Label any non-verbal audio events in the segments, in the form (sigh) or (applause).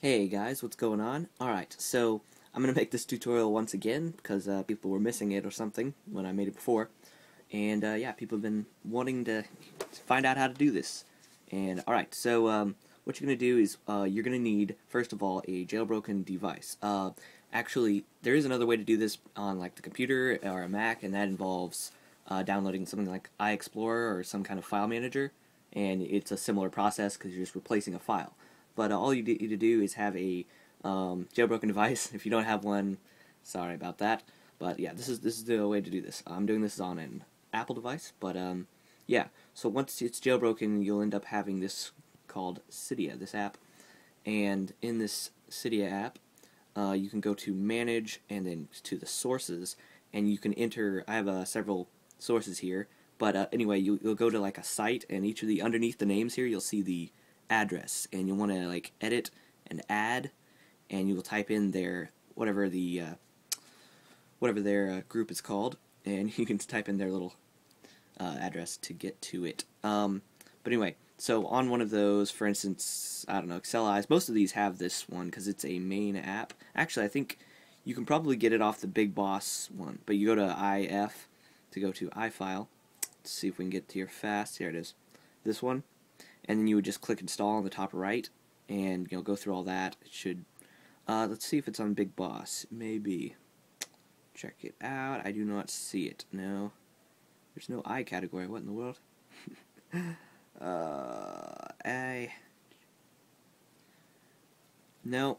Hey guys, what's going on? Alright, so I'm going (laughs) to make this tutorial once again because uh, people were missing it or something when I made it before. And uh, yeah, people have been wanting to find out how to do this. And alright, so um, what you're going to do is uh, you're going to need, first of all, a jailbroken device. Uh, actually, there is another way to do this on like the computer or a Mac, and that involves uh, downloading something like iExplorer or some kind of file manager. And it's a similar process because you're just replacing a file. But uh, all you need to do is have a um, jailbroken device. (laughs) If you don't have one, sorry about that. But yeah, this is this is the way to do this. I'm doing this on an Apple device, but um, yeah. So once it's jailbroken, you'll end up having this called Cydia, this app. And in this Cydia app, uh, you can go to Manage and then to the sources, and you can enter. I have uh, several sources here, but uh, anyway, you, you'll go to like a site, and each of the underneath the names here, you'll see the address and you want to like edit and add and you will type in their whatever the uh, whatever their uh, group is called and (laughs) you can type in their little uh, address to get to it. Um, but anyway so on one of those for instance I don't know xSellize most of these have this one because it's a main app. Actually I think you can probably get it off the Big Boss one but you go to IF to go to iFile. Let's see if we can get to here fast. Here it is. This one and then you would just click install on the top right and you know go through all that. It should uh, let's see if it's on Big Boss. Maybe. Check it out. I do not see it. No. There's no I category. What in the world? (laughs) Uh, I no.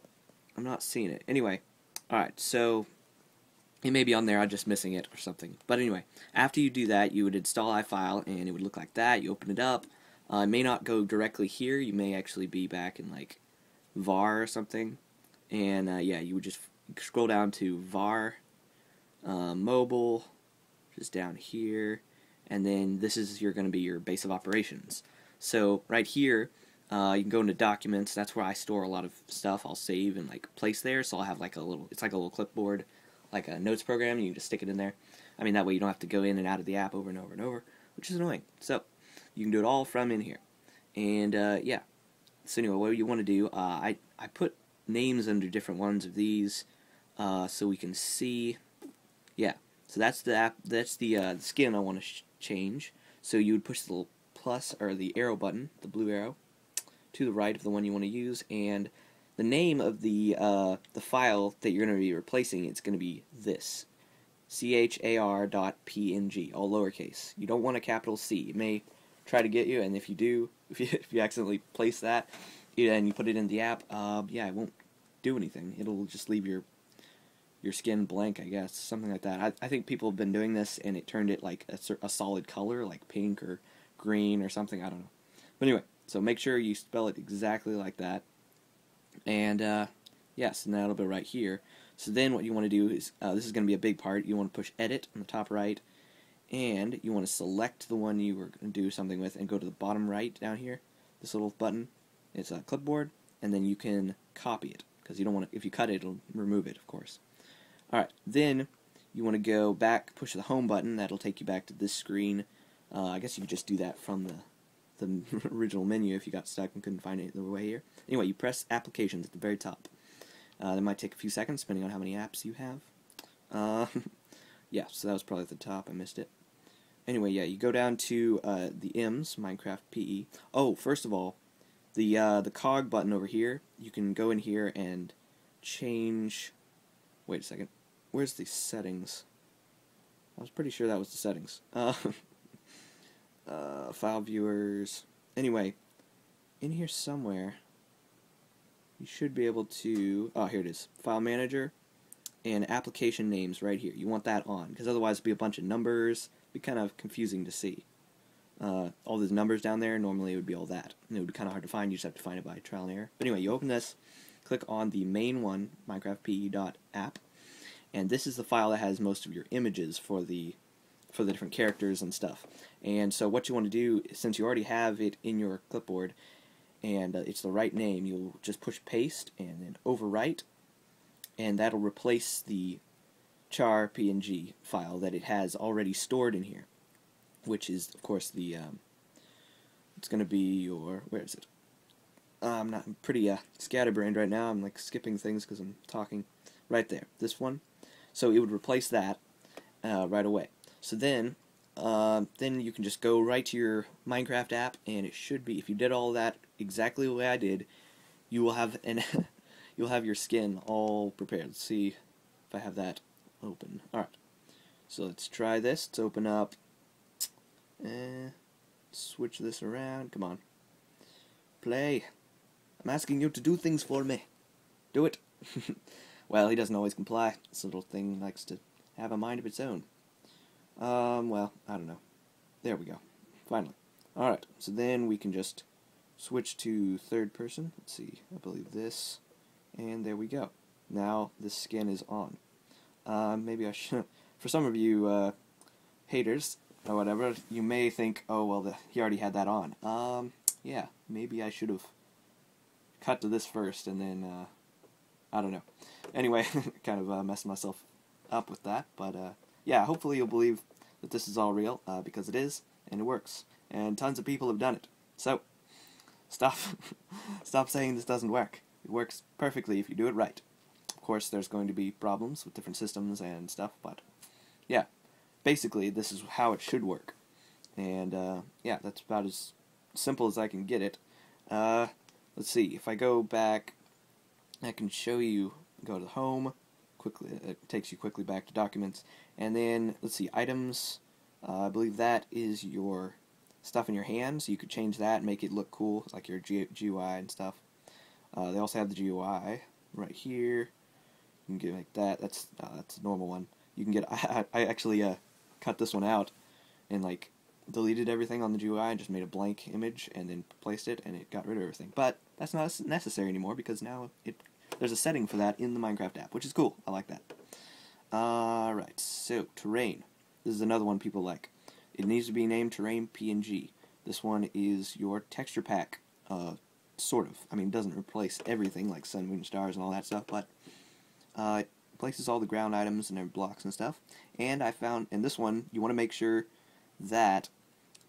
I'm not seeing it. Anyway. Alright. So it may be on there, I'm just missing it or something. But anyway, after you do that, you would install iFile, and it would look like that. You open it up, uh, it may not go directly here. You may actually be back in like var or something. And uh, yeah, you would just scroll down to var uh, mobile, just down here, and then this is your going to be your base of operations. So right here, uh, you can go into documents. That's where I store a lot of stuff. I'll save and like place there. So I'll have like a little. It's like a little clipboard, like a notes program. You can just stick it in there. I mean that way you don't have to go in and out of the app over and over and over, which is annoying. So you can do it all from in here. And uh, yeah. So anyway, what you want to do, uh, I, I put names under different ones of these uh, so we can see. Yeah. So that's the app. That's the, uh, skin I want to change. So you would push the little plus or the arrow button, the blue arrow, to the right of the one you want to use, and the name of the uh, the file that you're going to be replacing it's going to be this char dot png all lowercase. You don't want a capital C. It may try to get you, and if you do, (laughs) if you, if you accidentally place that and you put it in the app, uh, yeah, it won't do anything. It'll just leave your your skin blank, I guess, something like that. I, I think people have been doing this, and it turned it like a, a solid color, like pink or green or something. I don't know. But anyway, so make sure you spell it exactly like that. And uh, yes, and that'll be right here. So then what you want to do is, uh, this is going to be a big part, you want to push edit on the top right, and you want to select the one you were going to do something with and go to the bottom right down here this little button it's a clipboard and then you can copy it because you don't want to if you cut it it'll remove it of course. Alright then you want to go back push the home button that'll take you back to this screen. Uh, I guess you could just do that from the the (laughs) original menu if you got stuck and couldn't find it the way here. Anyway you press applications at the very top. Uh, that might take a few seconds depending on how many apps you have. Uh, (laughs) yeah so that was probably at the top I missed it anyway, yeah, you go down to uh, the M's, Minecraft PE. Oh, first of all, the uh, the cog button over here, you can go in here and change. Wait a second. Where's the settings? I was pretty sure that was the settings. Uh, (laughs) uh, file viewers. Anyway, in here somewhere, you should be able to. Oh, here it is. File manager and application names right here. You want that on because otherwise it'll be a bunch of numbers be kind of confusing to see. Uh, all those numbers down there, normally it would be all that. And it would be kind of hard to find, you just have to find it by trial and error. But anyway, you open this, click on the main one, minecraftpe.app, and this is the file that has most of your images for the for the different characters and stuff. And so what you want to do, since you already have it in your clipboard, and uh, it's the right name, you'll just push paste and then overwrite, and that'll replace the char PNG file that it has already stored in here, which is, of course, the, um, it's going to be your, where is it? uh, I'm not I'm pretty uh, scatterbrained right now. I'm like skipping things because I'm talking. Right there, this one. So it would replace that uh, right away. So then, uh, then you can just go right to your Minecraft app, and it should be. If you did all that exactly the way I did, you will have an (laughs) you'll have your skin all prepared. Let's see if I have that open. All right. So let's try this. Let's open up. Eh, switch this around. Come on. Play. I'm asking you to do things for me. Do it. (laughs) well, he doesn't always comply. This little thing likes to have a mind of its own. Um, well, I don't know. There we go. Finally. Alright, so then we can just switch to third person. Let's see, I believe this. And there we go. Now the skin is on. Uh, maybe I should... For some of you uh, haters, or whatever, you may think, oh, well, the, he already had that on. Um, yeah, maybe I should have cut to this first and then, uh, I don't know. Anyway, (laughs) kind of uh, messed myself up with that, but uh, yeah, hopefully you'll believe that this is all real, uh, because it is, and it works. And tons of people have done it. So, (laughs) stop, (laughs) stop saying this doesn't work. It works perfectly if you do it right. Course, there's going to be problems with different systems and stuff, but yeah, basically, this is how it should work. And uh, yeah, that's about as simple as I can get it. Uh, let's see, if I go back, I can show you, go to the home, quickly, it takes you quickly back to documents, and then, let's see, items, uh, I believe that is your stuff in your hand, so you could change that and make it look cool, like your GUI and stuff. Uh, they also have the GUI right here, you can get like that, that's, uh, that's a normal one. You can get, (laughs) I, I actually uh, cut this one out, and like, deleted everything on the GUI and just made a blank image and then placed it and it got rid of everything. But that's not necessary anymore because now it there's a setting for that in the Minecraft app, which is cool. I like that. Alright, so terrain. This is another one people like. It needs to be named terrain PNG. This one is your texture pack, uh, sort of. I mean, doesn't replace everything like sun, moon, stars, and all that stuff, but uh, places all the ground items and their blocks and stuff. And I found in this one, you want to make sure that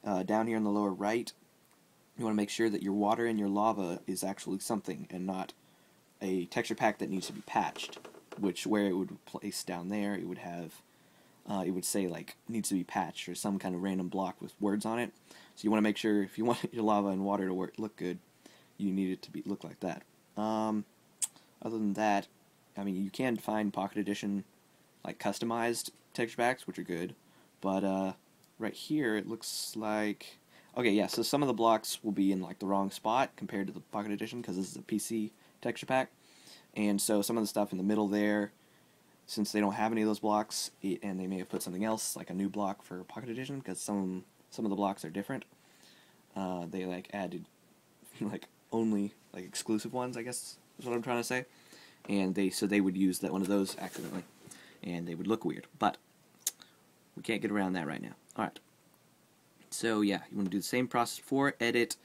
uh, down here in the lower right, you want to make sure that your water and your lava is actually something and not a texture pack that needs to be patched, which where it would place down there, it would have, uh, it would say like needs to be patched or some kind of random block with words on it. So you want to make sure if you (laughs) want your lava and water to work look good, you need it to be look like that. Um, other than that, I mean you can find Pocket Edition like customized texture packs, which are good, but uh, right here it looks like okay yeah so some of the blocks will be in like the wrong spot compared to the pocket edition because this is a PC texture pack and so some of the stuff in the middle there since they don't have any of those blocks it, and they may have put something else like a new block for pocket edition because some some of the blocks are different uh, they like added (laughs) like only like exclusive ones I guess is what I'm trying to say and they so they would use that one of those accidentally and they would look weird but we can't get around that right now. Alright. So yeah, you want to do the same process for edit.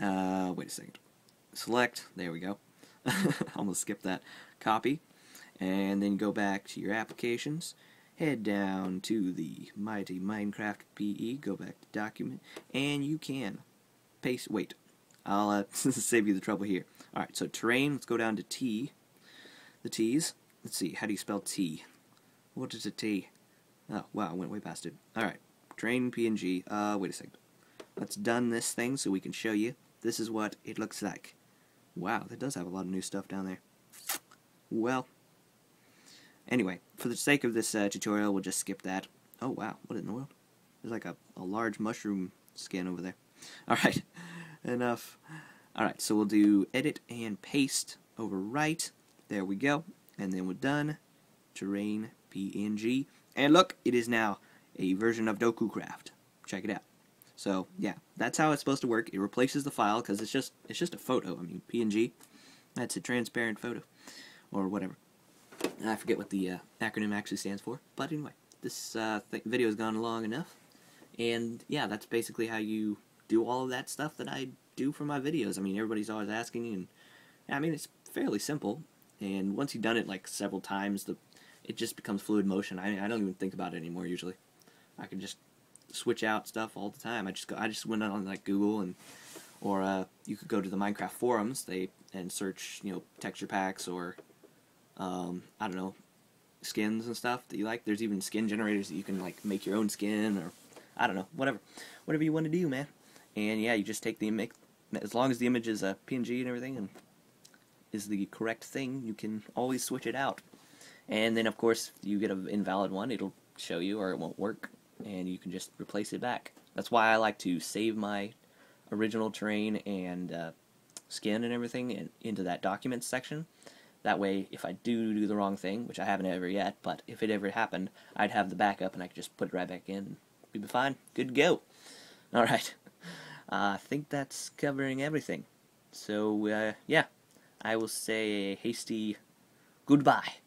Uh, wait a second. Select. There we go. (laughs) Almost skipped that. Copy. And then go back to your applications. Head down to the Mighty Minecraft PE. Go back to document. And you can paste. Wait. I'll uh, (laughs) save you the trouble here. Alright, so terrain. Let's go down to T. The T's. Let's see. How do you spell T? What is a T? Oh, wow, I went way past it. Alright, terrain PNG. Uh, wait a second. Let's done this thing so we can show you. This is what it looks like. Wow, that does have a lot of new stuff down there. Well, anyway, for the sake of this uh, tutorial, we'll just skip that. Oh, wow, what in the world? There's like a, a large mushroom skin over there. (laughs) Alright, (laughs) enough. Alright, so we'll do edit and paste over right. There we go. And then we're done. Terrain PNG. And look, it is now a version of DokuCraft. Check it out. So yeah, that's how it's supposed to work. It replaces the file because it's just it's just a photo. I mean PNG, that's a transparent photo, or whatever. I forget what the uh, acronym actually stands for. But anyway, this uh, video has gone long enough, and yeah, that's basically how you do all of that stuff that I do for my videos. I mean, everybody's always asking, and I mean it's fairly simple. And once you've done it like several times, the it just becomes fluid motion. I, I don't even think about it anymore usually. I can just switch out stuff all the time. I just go, I just went on like Google and or uh, you could go to the Minecraft forums they and search you know texture packs or um, I don't know skins and stuff that you like. There's even skin generators that you can like make your own skin or I don't know whatever whatever you want to do, man. And yeah, you just take the image as long as the image is a PNG and everything and is the correct thing, you can always switch it out. And then of course, if you get an invalid one, it'll show you or it won't work, and you can just replace it back. That's why I like to save my original terrain and uh, skin and everything in, into that documents section. That way, if I do do the wrong thing, which I haven't ever yet, but if it ever happened, I'd have the backup and I could just put it right back in we'd be fine. Good to go. (laughs) Alright. Uh, (laughs) I think that's covering everything. So, uh, yeah. I will say a hasty goodbye.